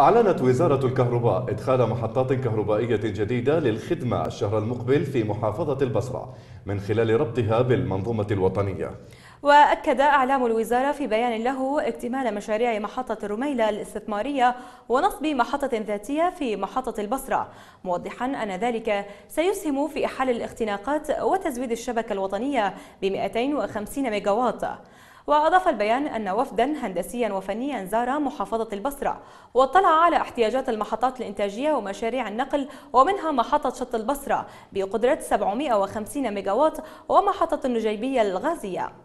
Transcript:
أعلنت وزارة الكهرباء إدخال محطات كهربائية جديدة للخدمة الشهر المقبل في محافظة البصرة من خلال ربطها بالمنظومة الوطنية. وأكد أعلام الوزارة في بيان له اكتمال مشاريع محطة الرميلة الاستثمارية ونصب محطة ذاتية في محطة البصرة موضحا أن ذلك سيسهم في إحال الاختناقات وتزويد الشبكة الوطنية ب 250 ميجاوات وأضاف البيان أن وفدا هندسيا وفنيا زار محافظة البصرة واطلع على احتياجات المحطات الإنتاجية ومشاريع النقل ومنها محطة شط البصرة بقدرة 750 ميجاوات ومحطة النجيبية الغازية.